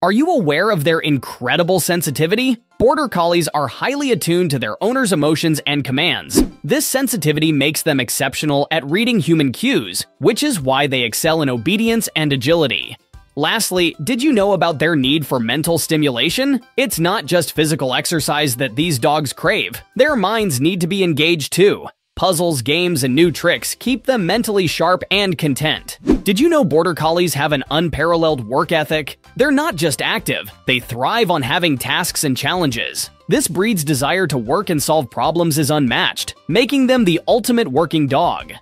Are you aware of their incredible sensitivity? Border Collies are highly attuned to their owner's emotions and commands. This sensitivity makes them exceptional at reading human cues, which is why they excel in obedience and agility. Lastly, did you know about their need for mental stimulation? It's not just physical exercise that these dogs crave. Their minds need to be engaged too. Puzzles, games, and new tricks keep them mentally sharp and content. Did you know Border Collies have an unparalleled work ethic? They're not just active, they thrive on having tasks and challenges. This breed's desire to work and solve problems is unmatched, making them the ultimate working dog.